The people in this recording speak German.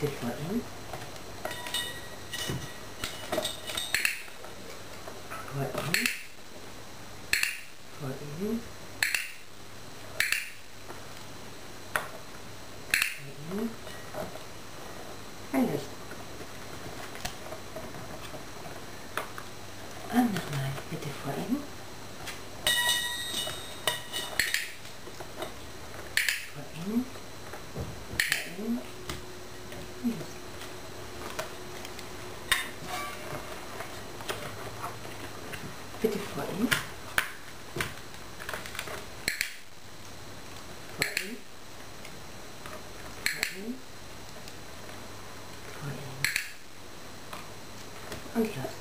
Stück mal an. Mal an. Mal in. Mal in. Alles. Und nochmal, bitte vor ihm. Bitte vor ihm. Vor ihm. Vor ihm. Vor ihm. Und los.